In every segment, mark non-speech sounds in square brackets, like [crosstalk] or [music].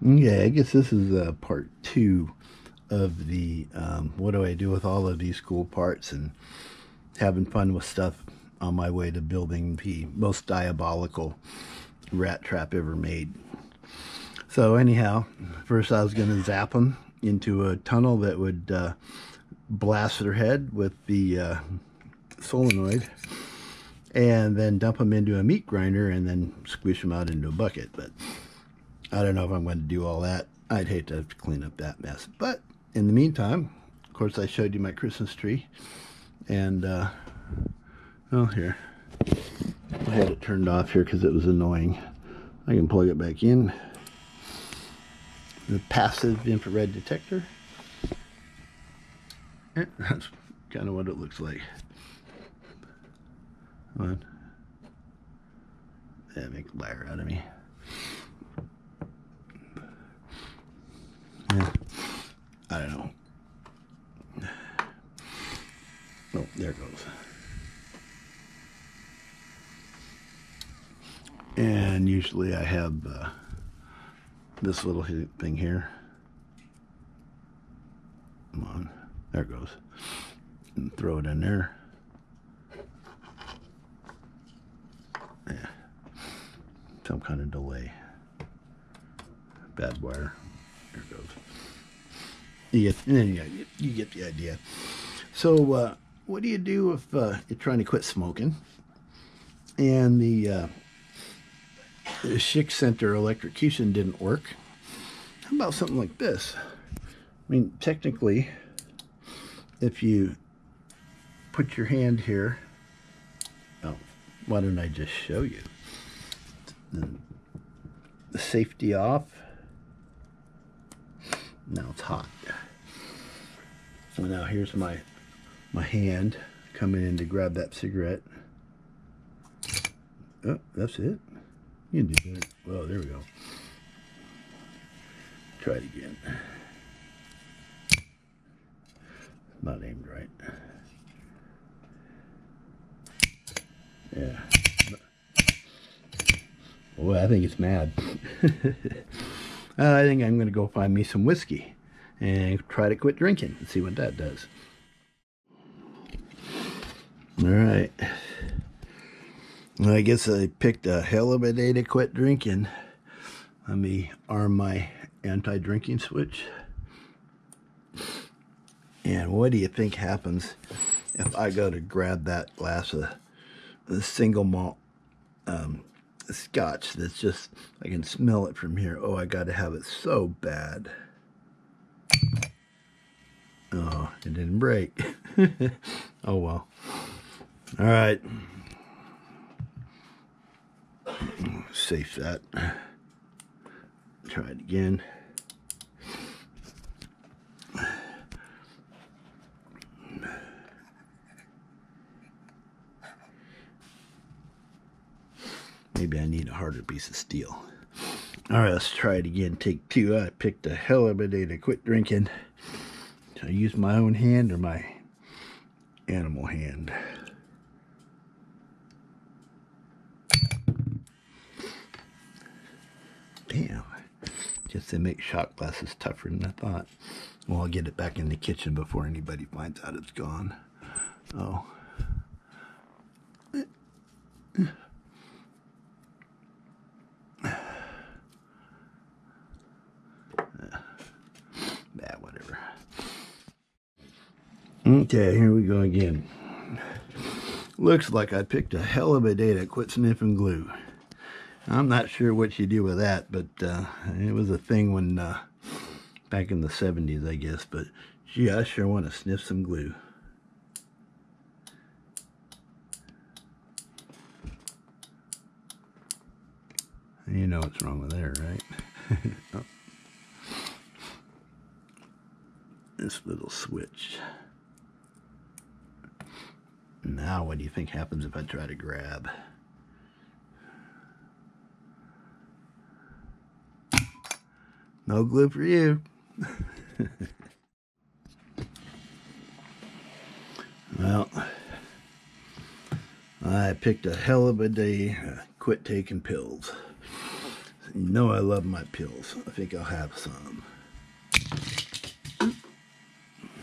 Yeah, I guess this is uh, part two of the um, what do I do with all of these cool parts and having fun with stuff on my way to building the most diabolical rat trap ever made. So anyhow, first I was going to zap them into a tunnel that would uh, blast their head with the uh, solenoid and then dump them into a meat grinder and then squish them out into a bucket. But I don't know if I'm going to do all that. I'd hate to have to clean up that mess. But in the meantime, of course, I showed you my Christmas tree. And, uh, oh, here. I had it turned off here because it was annoying. I can plug it back in. The passive infrared detector. Yeah, that's kind of what it looks like. Come on. Yeah, make a liar out of me. Yeah. I don't know. Oh, there goes. And usually I have uh, this little thing here. Come on. There goes. And throw it in there. Yeah. Some kind of delay. Bad wire. There goes. You get, you get the idea. So, uh, what do you do if uh, you're trying to quit smoking and the, uh, the Schick Center electrocution didn't work? How about something like this? I mean, technically, if you put your hand here, oh, why don't I just show you? The safety off. Now it's hot. So now here's my my hand coming in to grab that cigarette. Oh, that's it. You can do that. Well, there we go. Try it again. Not aimed right. Yeah. Well, I think it's mad. [laughs] Uh, I think I'm going to go find me some whiskey and try to quit drinking and see what that does. All right. Well, I guess I picked a hell of a day to quit drinking. Let me arm my anti-drinking switch. And what do you think happens if I go to grab that glass of the single malt um, scotch that's just, I can smell it from here. Oh, I got to have it so bad. Oh, it didn't break. [laughs] oh, well. All right. Safe that. Try it again. Maybe I need a harder piece of steel. All right, let's try it again. Take two. I picked a hell of a day to quit drinking. Should I use my own hand or my animal hand? Damn. Just to make shot glasses tougher than I thought. Well, I'll get it back in the kitchen before anybody finds out it's gone. Oh. Bad, whatever. Okay, here we go again. Looks like I picked a hell of a day to quit sniffing glue. I'm not sure what you do with that, but uh, it was a thing when uh, back in the 70s, I guess. But gee, I sure want to sniff some glue. You know what's wrong with there, right? [laughs] This little switch. Now, what do you think happens if I try to grab? No glue for you. [laughs] well, I picked a hell of a day. quit taking pills. You know I love my pills. I think I'll have some.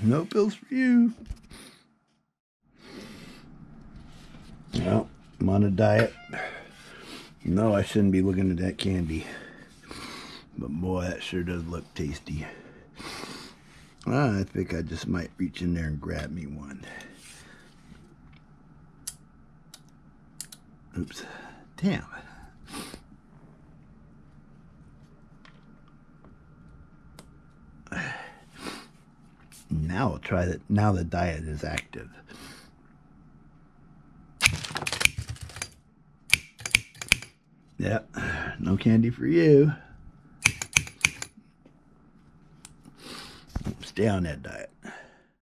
No pills for you. Well, I'm on a diet. No, I shouldn't be looking at that candy. But boy, that sure does look tasty. I think I just might reach in there and grab me one. Oops. Damn. Now I'll try that. Now the diet is active. Yep, no candy for you. On that diet.